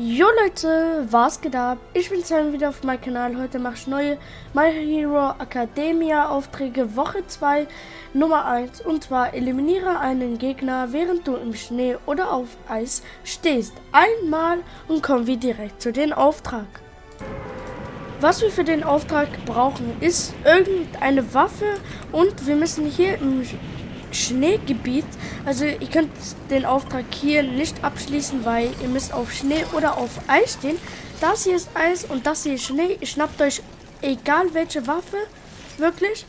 Jo Leute, was geht ab? Ich bin Sam wieder auf meinem Kanal. Heute mache ich neue My Hero Academia Aufträge Woche 2 Nummer 1 und zwar eliminiere einen Gegner, während du im Schnee oder auf Eis stehst. Einmal und kommen wir direkt zu dem Auftrag. Was wir für den Auftrag brauchen, ist irgendeine Waffe und wir müssen hier im Schneegebiet. Also ihr könnt den Auftrag hier nicht abschließen, weil ihr müsst auf Schnee oder auf Eis stehen. Das hier ist Eis und das hier ist Schnee. Ihr schnappt euch egal welche Waffe, wirklich.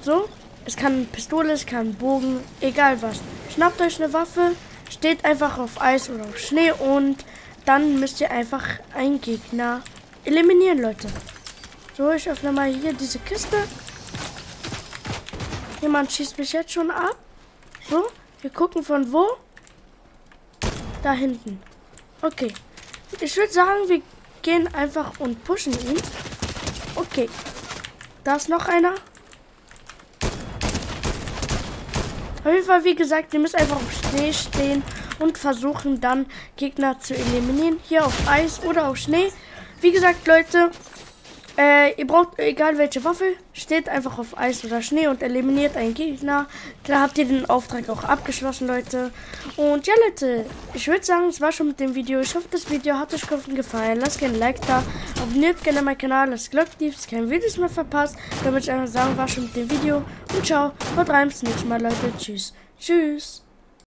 So, es kann Pistole, es kann Bogen, egal was. Schnappt euch eine Waffe, steht einfach auf Eis oder auf Schnee und dann müsst ihr einfach einen Gegner eliminieren, Leute. So, ich öffne mal hier diese Kiste. Jemand schießt mich jetzt schon ab. So, wir gucken von wo. Da hinten. Okay. Ich würde sagen, wir gehen einfach und pushen ihn. Okay. Da ist noch einer. Auf jeden Fall, wie gesagt, ihr müsst einfach auf Schnee stehen und versuchen dann Gegner zu eliminieren. Hier auf Eis oder auf Schnee. Wie gesagt, Leute, äh, ihr braucht, egal welche Waffe, steht einfach auf Eis oder Schnee und eliminiert einen Gegner. Da habt ihr den Auftrag auch abgeschlossen, Leute. Und ja, Leute, ich würde sagen, es war schon mit dem Video. Ich hoffe, das Video hat euch gefallen. Lasst gerne ein Like da. Abonniert gerne meinen Kanal, das Glöck, dass kein Videos mehr verpasst. Damit ich einfach sagen, war schon mit dem Video. Und ciao, haut rein, bis nächstes Mal, Leute. Tschüss. Tschüss.